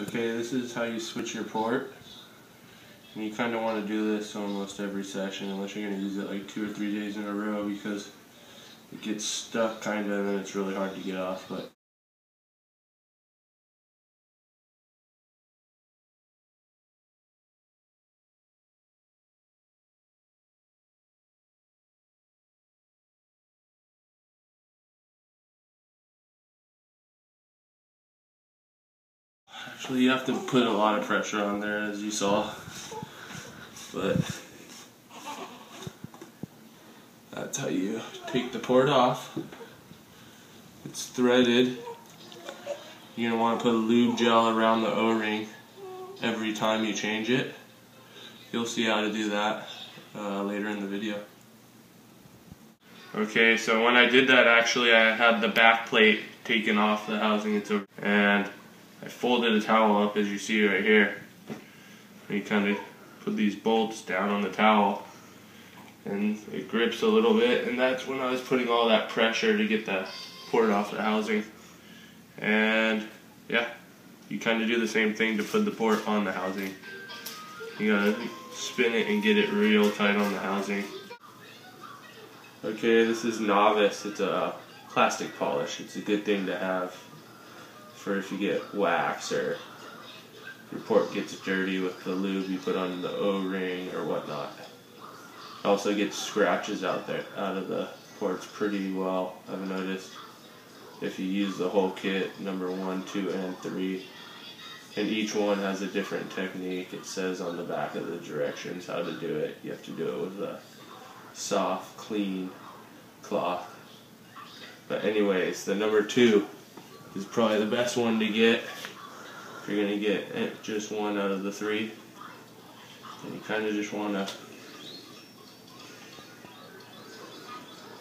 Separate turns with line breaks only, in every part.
Okay, this is how you switch your port. And you kind of want to do this almost every session unless you're going to use it like two or three days in a row because it gets stuck kind of and it's really hard to get off. But Actually, you have to put a lot of pressure on there, as you saw. But that's how you take the port off. It's threaded. You're gonna want to put a lube gel around the O-ring every time you change it. You'll see how to do that uh, later in the video. Okay, so when I did that, actually, I had the back plate taken off the housing, and I folded a towel up as you see right here. You kind of put these bolts down on the towel and it grips a little bit and that's when I was putting all that pressure to get the port off the housing. And yeah, you kind of do the same thing to put the port on the housing. You gotta spin it and get it real tight on the housing. Okay, this is Novus. It's a plastic polish. It's a good thing to have if you get wax or your port gets dirty with the lube you put on the O-ring or whatnot. Also gets scratches out there out of the ports pretty well, I've noticed. If you use the whole kit, number one, two, and three. And each one has a different technique. It says on the back of the directions how to do it. You have to do it with a soft, clean cloth. But anyways, the number two is probably the best one to get. If you're going to get just one out of the three, and you kind of just want to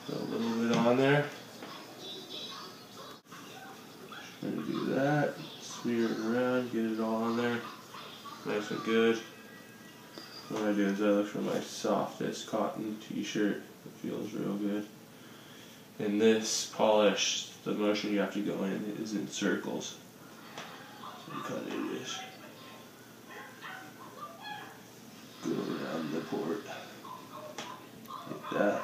put a little bit on there. Gonna do that, smear it around, get it all on there, nice and good. What I do is I look for my softest cotton t-shirt that feels real good. And this polish the motion you have to go in is in circles. So cut it is go around the port like that.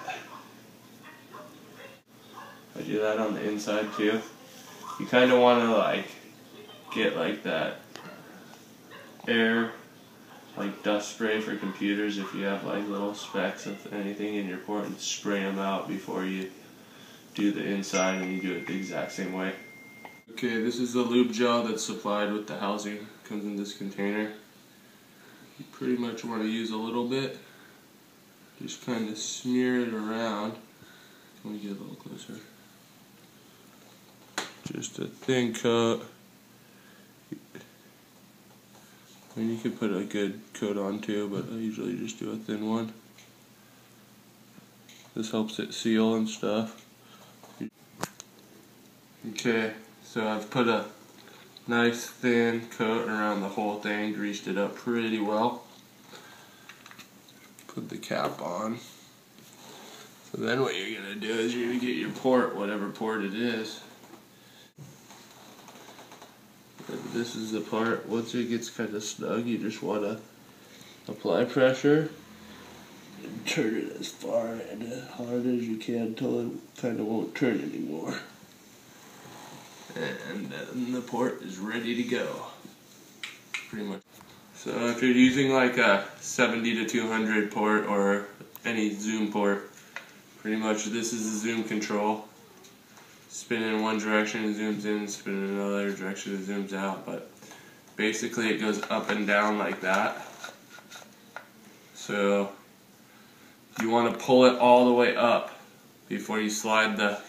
I do that on the inside too. You kind of want to like get like that air like dust spray for computers if you have like little specks of anything in your port and spray them out before you do the inside and you do it the exact same way. Okay, this is the lube gel that's supplied with the housing. Comes in this container. You pretty much want to use a little bit. Just kind of smear it around. Can we get a little closer? Just a thin coat. I mean, you could put a good coat on too, but I usually just do a thin one. This helps it seal and stuff. Okay, so I've put a nice thin coat around the whole thing, greased it up pretty well. Put the cap on. So then what you're going to do is you're going to get your port, whatever port it is. This is the part, once it gets kind of snug, you just want to apply pressure and turn it as far and hard as you can until it kind of won't turn anymore and then the port is ready to go. Pretty much. So if you're using like a 70 to 200 port or any zoom port, pretty much this is the zoom control. Spin in one direction it zooms in, spin in another direction it zooms out, but basically it goes up and down like that. So you want to pull it all the way up before you slide the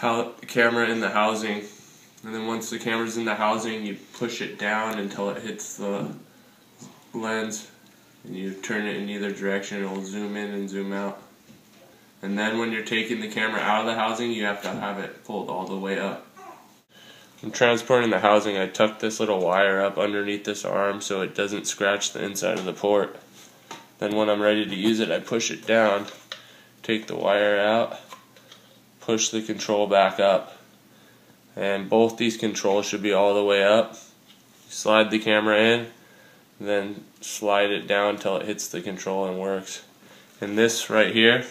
camera in the housing and then once the camera's in the housing you push it down until it hits the lens and you turn it in either direction it will zoom in and zoom out. And then when you're taking the camera out of the housing you have to have it pulled all the way up. I'm transporting the housing. I tuck this little wire up underneath this arm so it doesn't scratch the inside of the port. Then when I'm ready to use it I push it down take the wire out push the control back up. And both these controls should be all the way up. slide the camera in, then slide it down until it hits the control and works. And this right here,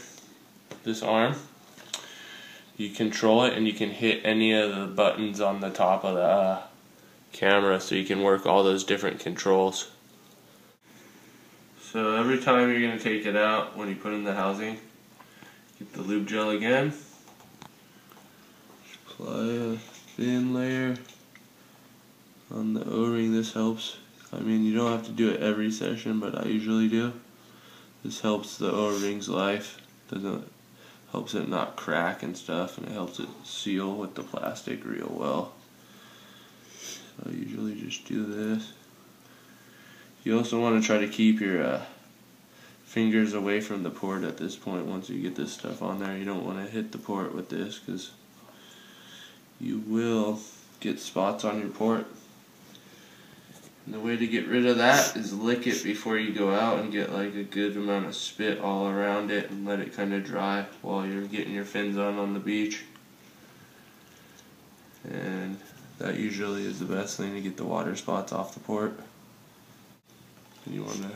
this arm, you control it and you can hit any of the buttons on the top of the uh, camera so you can work all those different controls. So every time you're going to take it out when you put in the housing, get the lube gel again, apply a thin layer on the o-ring. This helps. I mean you don't have to do it every session but I usually do. This helps the o-ring's life. Doesn't helps it not crack and stuff and it helps it seal with the plastic real well. So I usually just do this. You also want to try to keep your uh, fingers away from the port at this point once you get this stuff on there. You don't want to hit the port with this because you will get spots on your port and the way to get rid of that is lick it before you go out and get like a good amount of spit all around it and let it kind of dry while you're getting your fins on on the beach. And that usually is the best thing to get the water spots off the port. And you want to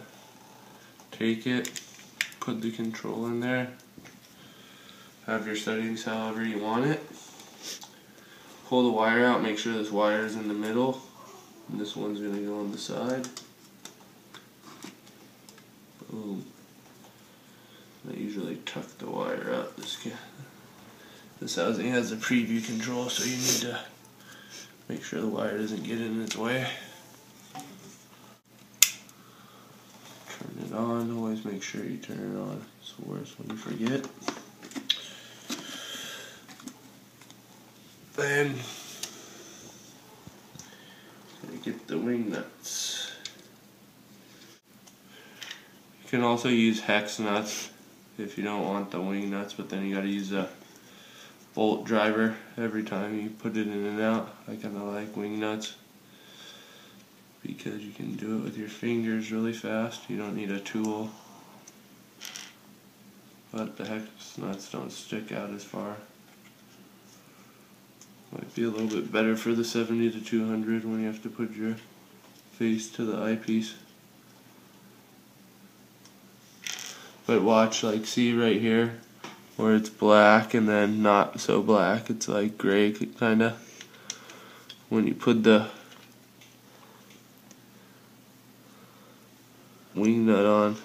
take it, put the control in there, have your settings however you want it. Pull the wire out, make sure this wire is in the middle and this one's going to go on the side. Boom. I usually tuck the wire up. This this housing has a preview control, so you need to make sure the wire doesn't get in its way. Turn it on. Always make sure you turn it on. It's the worst when you forget. Then get the wing nuts. You can also use hex nuts if you don't want the wing nuts, but then you gotta use a bolt driver every time you put it in and out. I kinda like wing nuts because you can do it with your fingers really fast. You don't need a tool. But the hex nuts don't stick out as far. Might be a little bit better for the 70 to 200 when you have to put your face to the eyepiece. But watch, like, see right here where it's black and then not so black. It's like gray, kind of. When you put the wing nut on,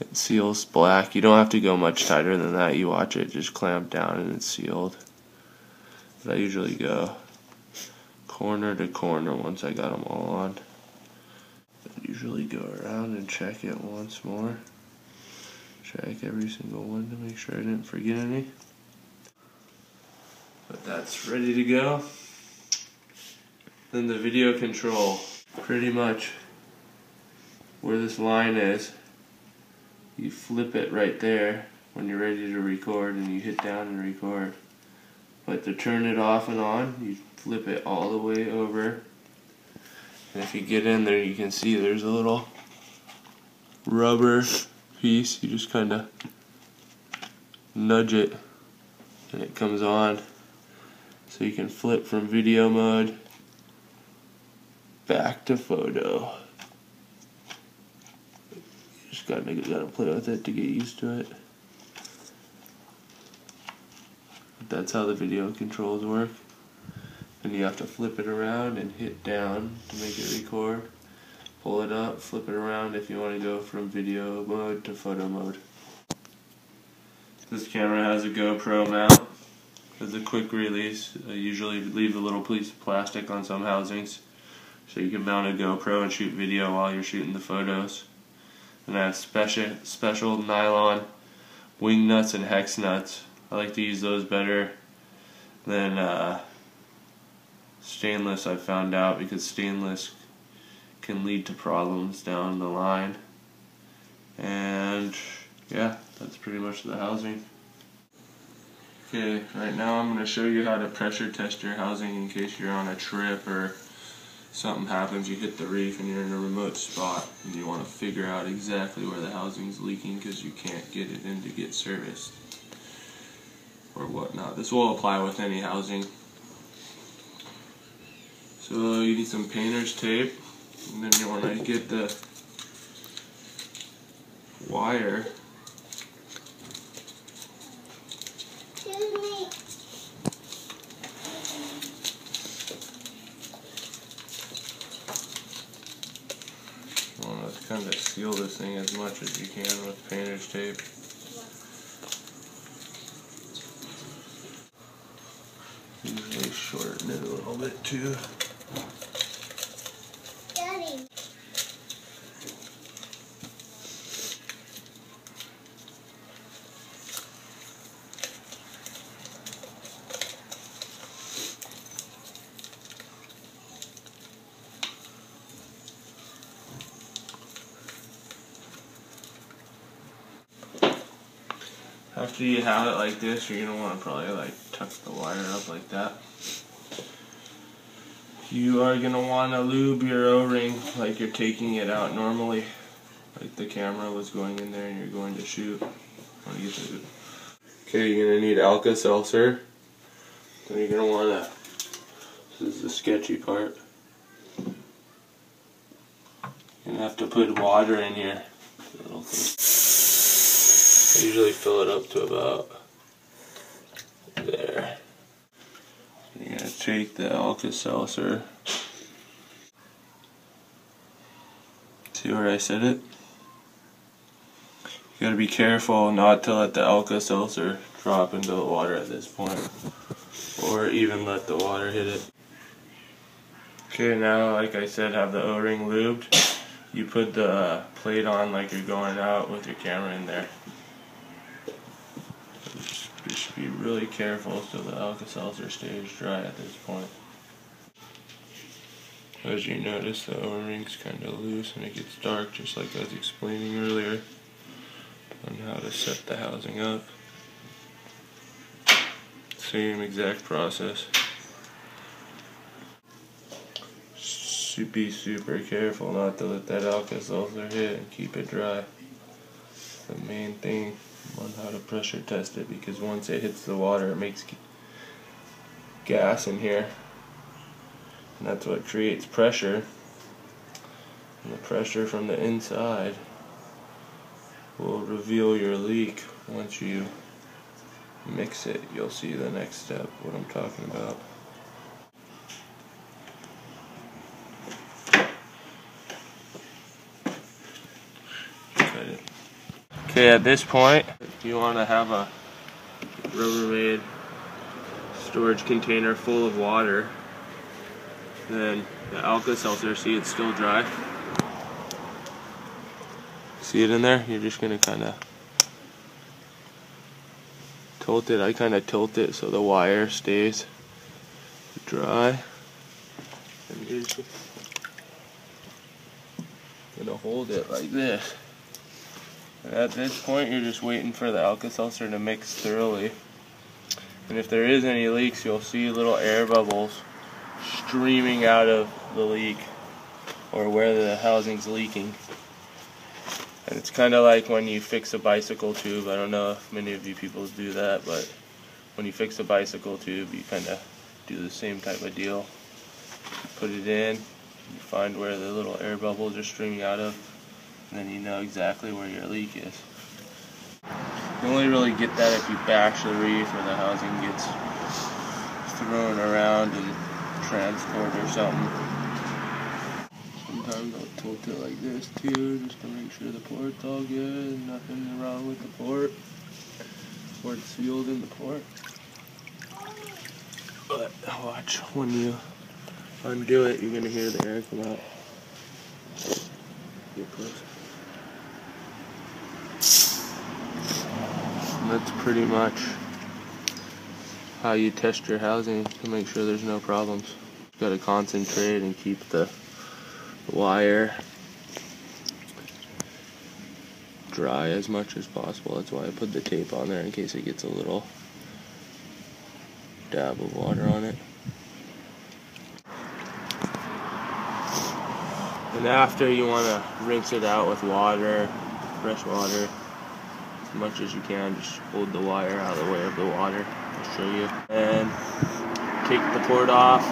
it seals black. You don't have to go much tighter than that. You watch it just clamp down and it's sealed. I usually go corner to corner once I got them all on. I usually go around and check it once more. Check every single one to make sure I didn't forget any. But that's ready to go. Then the video control, pretty much where this line is, you flip it right there when you're ready to record and you hit down and record. But to turn it off and on, you flip it all the way over. And if you get in there, you can see there's a little rubber piece. You just kind of nudge it and it comes on. So you can flip from video mode back to photo. Just gotta, gotta play with it to get used to it. That's how the video controls work. And you have to flip it around and hit down to make it record. Pull it up, flip it around if you want to go from video mode to photo mode. This camera has a GoPro mount. It's a quick release. I usually leave a little piece of plastic on some housings so you can mount a GoPro and shoot video while you're shooting the photos. And I have special, special nylon wing nuts and hex nuts I like to use those better than uh, stainless. I found out because stainless can lead to problems down the line. And yeah that's pretty much the housing. Okay right now I'm going to show you how to pressure test your housing in case you're on a trip or something happens. You hit the reef and you're in a remote spot and you want to figure out exactly where the housing is leaking because you can't get it in to get serviced or whatnot. This will apply with any housing. So you need some painter's tape, and then you want to get the wire. You want to kind of seal this thing as much as you can with painter's tape. Usually shorten it a little bit too.
Daddy.
After you have it like this, you're gonna want to probably like tuck the wire up like that. You are gonna want to lube your O-ring like you're taking it out normally, like the camera was going in there and you're going to shoot. To Okay, you're gonna need Alka-Seltzer. Then you're gonna want to. This is the sketchy part. You're gonna have to put water in here. I usually fill it up to about there. Take the Alka-Seltzer. See where I set it? You gotta be careful not to let the Alka-Seltzer drop into the water at this point. Or even let the water hit it. Okay, now like I said, have the O-ring lubed. You put the uh, plate on like you're going out with your camera in there. Just, just be really careful so the Alka-Seltzer stays dry at this point. As you notice, the O-ring's kind of loose and it gets dark, just like I was explaining earlier on how to set the housing up. Same exact process. Su- Be super careful not to let that Alka-Seltzer hit and keep it dry. The main thing on how to pressure test it because once it hits the water it makes gas in here. And that's what creates pressure. And the pressure from the inside will reveal your leak. Once you mix it you'll see the next step what I'm talking about. Okay, at this point, you want to have a Rubbermaid storage container full of water, then the Alka-Seltzer, see it's still dry. See it in there? You're just gonna kind of tilt it. I kind of tilt it so the wire stays dry. And you're just gonna hold it like this. At this point, you're just waiting for the Alka-Seltzer to mix thoroughly. And if there is any leaks, you'll see little air bubbles streaming out of the leak or where the housing's leaking. And it's kind of like when you fix a bicycle tube. I don't know if many of you people do that, but when you fix a bicycle tube, you kind of do the same type of deal. You put it in, you find where the little air bubbles are streaming out of, then you know exactly where your leak is. You only really get that if you bash the reef or the housing gets thrown around and transport or something. Sometimes I'll tilt it like this too, just to make sure the port's all good, nothing wrong with the port. Port's sealed in the port. But watch when you undo it, you're gonna hear the air come out. Get close. That's pretty much how you test your housing to make sure there's no problems. You gotta concentrate and keep the wire dry as much as possible. That's why I put the tape on there in case it gets a little dab of water on it. And after you want to rinse it out with water, fresh water, much as you can. Just hold the wire out of the way of the water. I'll show you. And take the port off.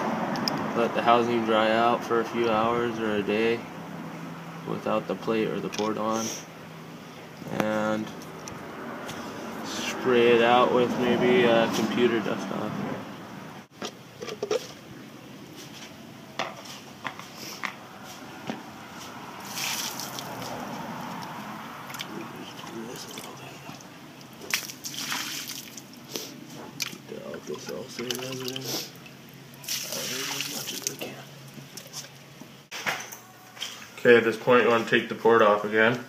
let the housing dry out for a few hours or a day without the plate or the port on and spray it out with maybe a computer dust off. this also resident. as much as I can. At this point you want to take the port off again.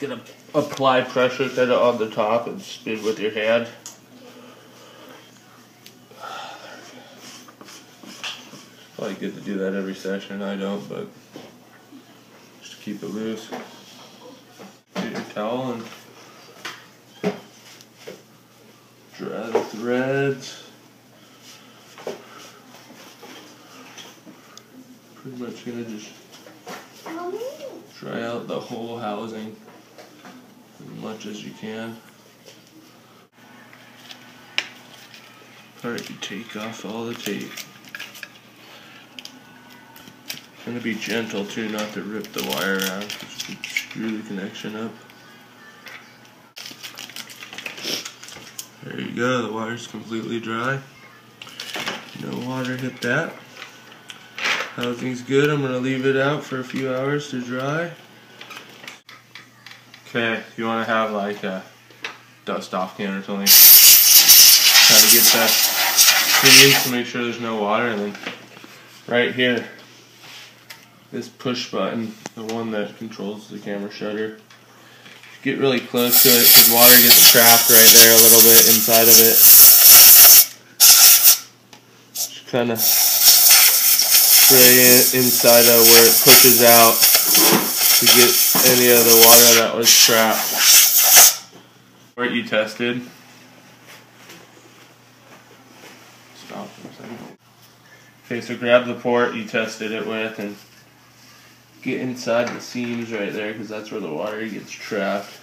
Gonna apply pressure kind of on the top and spin with your hand. Probably good to do that every session. I don't, but just keep it loose. Get your towel and dry the threads. Pretty much gonna just dry out the whole housing as much as you can. Alright, you take off all the tape. Gonna be gentle too, not to rip the wire out, screw the connection up. There you go, the wire's completely dry. No water hit that. Housing's good, I'm gonna leave it out for a few hours to dry. Okay, you wanna have like a dust off can or something. Try to get that clean to make sure there's no water and then right here, this push button, the one that controls the camera shutter get really close to it because water gets trapped right there a little bit inside of it. Just kind of spray it inside of where it pushes out to get any of the water that was trapped. Where you tested. Stop for a second. Okay, so grab the port you tested it with and get inside the seams right there because that's where the water gets trapped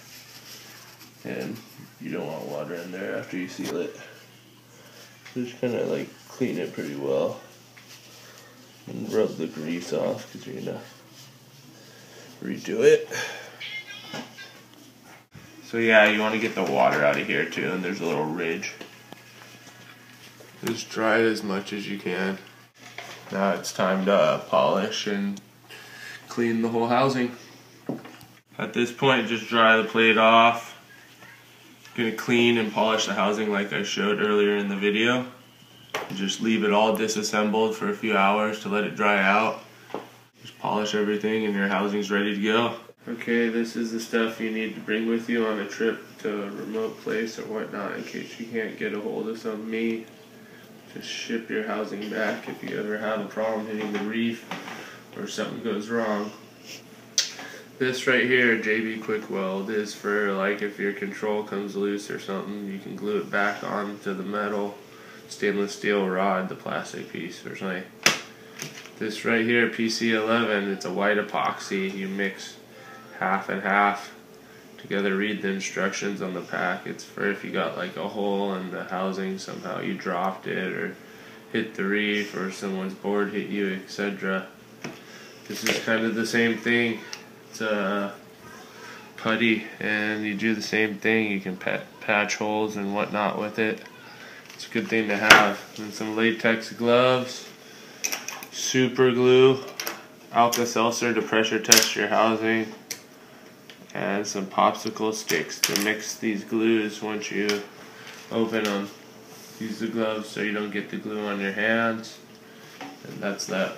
and you don't want water in there after you seal it so just kind of like clean it pretty well and rub the grease off because you're gonna redo it so yeah you want to get the water out of here too and there's a little ridge just dry it as much as you can now it's time to polish and clean the whole housing. At this point, just dry the plate off. Gonna clean and polish the housing like I showed earlier in the video. Just leave it all disassembled for a few hours to let it dry out. Just polish everything and your housing's ready to go. Okay, this is the stuff you need to bring with you on a trip to a remote place or whatnot in case you can't get a hold of some me. Just ship your housing back if you ever have a problem hitting the reef or something goes wrong. This right here, JB KwikWeld, is for like if your control comes loose or something, you can glue it back onto the metal stainless steel rod, the plastic piece or something. This right here, PC11, it's a white epoxy. You mix half and half together. Read the instructions on the pack. It's for if you got like a hole in the housing, somehow you dropped it or hit the reef or someone's board hit you, etc. This is kind of the same thing. It's a putty, and you do the same thing. You can patch holes and whatnot with it. It's a good thing to have. And some latex gloves, super glue, Alka-Seltzer to pressure test your housing, and some popsicle sticks to mix these glues once you open them. Use the gloves so you don't get the glue on your hands. And that's that.